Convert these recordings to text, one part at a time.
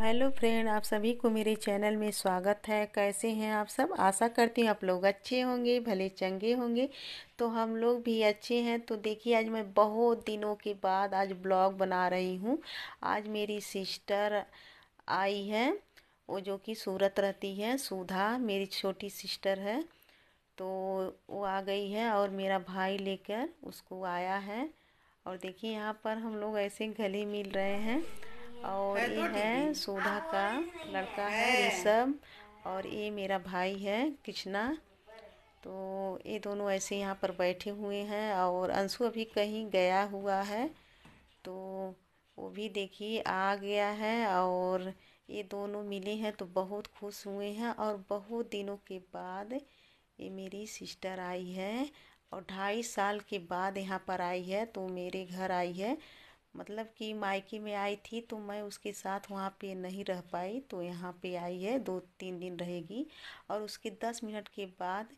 Hello friend, आप सभी को मेरे चैनल में स्वागत है। कैसे हैं आप सब? आशा करती हूँ आप लोग अच्छे होंगे, भले चंगे होंगे। तो हम लोग भी अच्छे हैं। तो देखिए, आज मैं बहुत दिनों के बाद आज ब्लॉग बना रही हूँ। आज मेरी सिस्टर आई है, वो जो कि सूरत रहती है, सुधा मेरी छोटी सिस्टर है। तो वो आ गई है और मेरा भाई लेकर उसको आया है। और देखिए, यहाँ पर हम लोग ऐसे गले मिल रहे हैं। और ये है सोधा का लड़का है ऋषभ और ये मेरा भाई है कृष्णा तो ये दोनों ऐसे यहाँ पर बैठे हुए हैं और अंशु अभी कहीं गया हुआ है। तो वो भी देखिए आ गया है और ये दोनों मिले हैं तो बहुत खुश हुए हैं और बहुत दिनों के बाद ये मेरी सिस्टर आई है और ढाई साल के बाद यहाँ पर आई है तो मेरे घर आई है। मतलब कि मायके में आई थी तो मैं उसके साथ वहाँ पे नहीं रह पाई तो यहाँ पे आई है, दो तीन दिन रहेगी। और उसके दस मिनट के बाद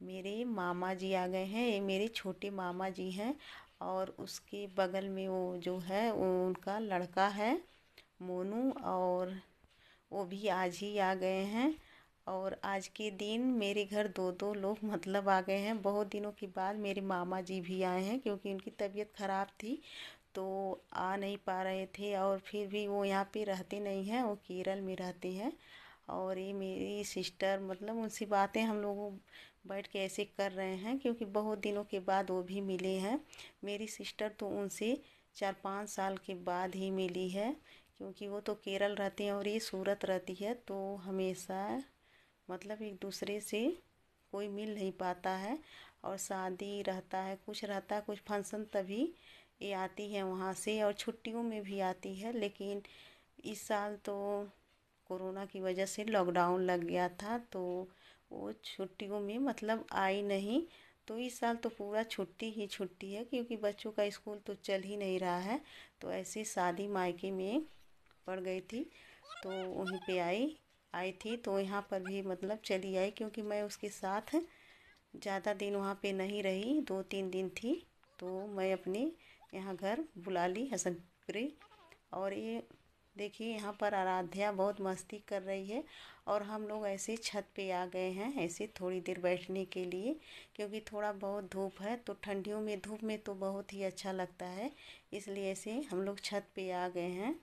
मेरे मामा जी आ गए हैं, ये मेरे छोटे मामा जी हैं। और उसके बगल में वो जो है, वो उनका लड़का है, मोनू, और वो भी आज ही आ गए हैं। और आज के दिन मेरे घर दो दो लोग मतलब आ गए हैं। बहुत दिनों के बाद मेरे मामा जी भी आए हैं, क्योंकि उनकी तबीयत ख़राब थी। तो आ नहीं पा रहे थे और फिर भी वो यहाँ पे रहते नहीं हैं, वो केरल में रहते हैं। और ये मेरी सिस्टर मतलब उनसे बातें हम लोग बैठ के ऐसे कर रहे हैं क्योंकि बहुत दिनों के बाद वो भी मिले हैं। मेरी सिस्टर तो उनसे चार पाँच साल के बाद ही मिली है क्योंकि वो तो केरल रहती हैं और ये सूरत रहती है तो हमेशा मतलब एक दूसरे से कोई मिल नहीं पाता है। और शादी रहता है, कुछ रहता है, कुछ फ़ंक्शन तभी ये आती है वहाँ से और छुट्टियों में भी आती है, लेकिन इस साल तो कोरोना की वजह से लॉकडाउन लग गया था तो वो छुट्टियों में मतलब आई नहीं। तो इस साल तो पूरा छुट्टी ही छुट्टी है, क्योंकि बच्चों का स्कूल तो चल ही नहीं रहा है तो ऐसी शादी मायके में पड़ गई थी तो वहीं पे आई आई थी तो यहाँ पर भी मतलब चली आई, क्योंकि मैं उसके साथ ज़्यादा दिन वहाँ पे नहीं रही, दो तीन दिन थी तो मैं अपने यहाँ घर बुला ली हसनपुरी। और ये देखिए, यहाँ पर आराध्या बहुत मस्ती कर रही है। और हम लोग ऐसे छत पे आ गए हैं, ऐसे थोड़ी देर बैठने के लिए, क्योंकि थोड़ा बहुत धूप है तो ठंडियों में, धूप में तो बहुत ही अच्छा लगता है। इसलिए ऐसे हम लोग छत पे आ गए हैं।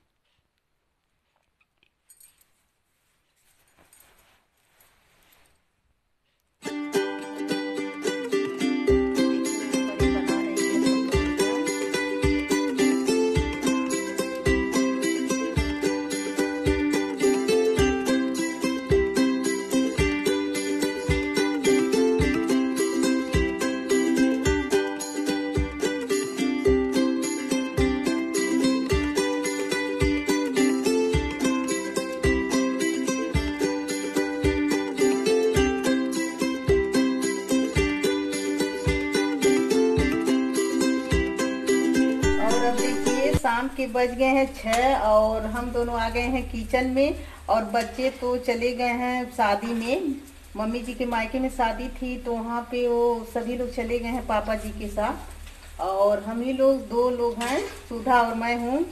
के बज गए हैं छः और हम दोनों आ गए हैं किचन में और बच्चे तो चले गए हैं शादी में। मम्मी जी के मायके में शादी थी तो वहाँ पे वो सभी लोग चले गए हैं पापा जी के साथ। और हम ही लोग, दो लोग हैं, सुधा और मैं हूँ।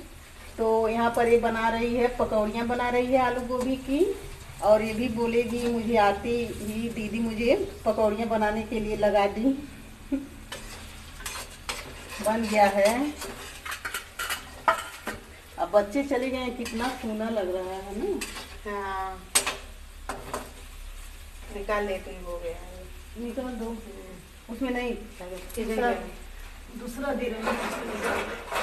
तो यहाँ पर ये बना रही है, पकौड़ियाँ बना रही है आलू गोभी की। और ये भी बोलेगी, मुझे आती ही दीदी मुझे पकौड़ियाँ बनाने के लिए लगा दी। बन गया है। अब बच्चे चले गए कितना सोना लग रहा है ना? हाँ। निकाल लेते हो गया निकाल दो। उसमें नहीं दूसरा दूसरा दे रहे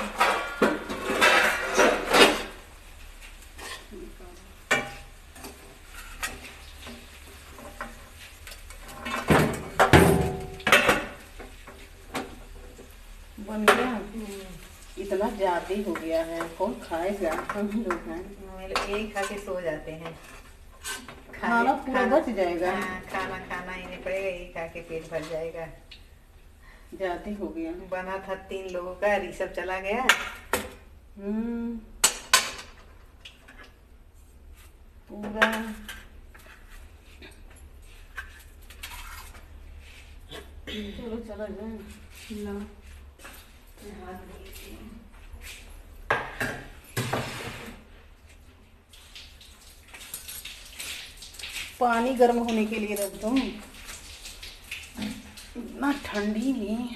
बन गया ज़्यादा हो गया है कौन खाएगा? हम लोग हैं। यही खा के सो जाते हैं। खाना पूरा बच जाएगा। हाँ, खाना खाना ही नहीं पड़ेगा यही खा के पेट भर जाएगा। ज़्यादा हो गया। बना था तीन लोगों का ऋषभ चला गया। हम्म। पूरा। चलो चला जाए पानी गर्म होने के लिए रख दूँ। इतना ठंडी में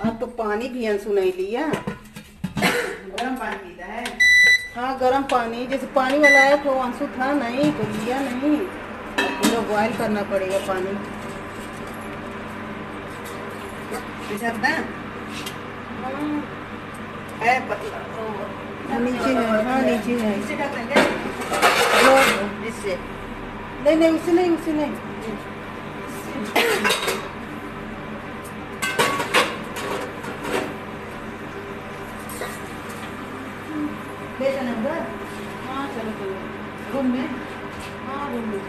अब तो पानी भी अंशु नहीं लिया। गर्म पानी पीता है? हाँ गर्म पानी। जैसे पानी वाला है तो अंशु था नहीं तो लिया नहीं। पूरा बॉयल करना पड़ेगा पानी। है। हाँ, नीचे हाँ नीचे है। इससे। नहीं नहीं उसे नहीं उसे नहीं। हाँ चलो चलो। रूम में? हाँ रूम में।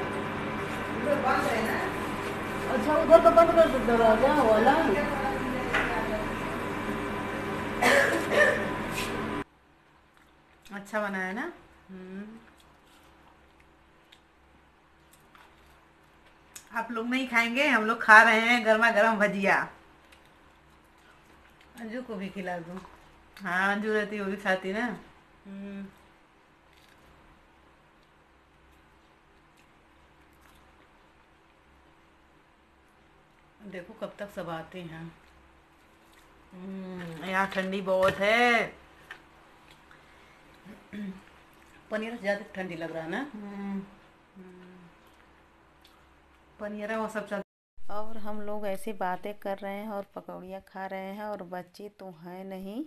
बंद है ना? अच्छा उधर तो बंद कर दो दरवाज़ा वाला। अच्छा बना है ना आप लोग नहीं खाएँगे हम लोग खा रहे हैं गर्मा गर्म भजिया। अंजू को भी खिला दूँ। हाँ अंजू रहती वो भी खाती ना। हम्म। देखो कब तक सब आते हैं। हम्म, यहाँ ठंडी बहुत है। पनीर ज़्यादा ठंडी लग रहा है ना? पनीर वो सब चल और हम लोग ऐसे बातें कर रहे हैं और पकौड़ियाँ खा रहे हैं और बच्चे तो हैं नहीं।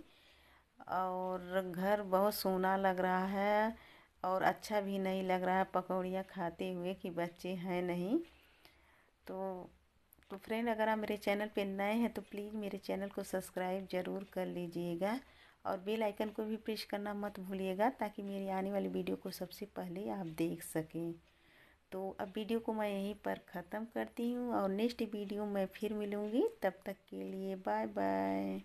और घर बहुत सोना लग रहा है और अच्छा भी नहीं लग रहा है पकौड़ियाँ खाते हुए कि बच्चे हैं नहीं। तो तो फ्रेंड अगर आप मेरे चैनल पे नए हैं तो प्लीज़ मेरे चैनल को सब्सक्राइब ज़रूर कर लीजिएगा। और बेल आइकन को भी प्रेस करना मत भूलिएगा ताकि मेरी आने वाली वीडियो को सबसे पहले आप देख सकें। तो अब वीडियो को मैं यहीं पर ख़त्म करती हूँ और नेक्स्ट वीडियो मैं फिर मिलूँगी। तब तक के लिए बाय बाय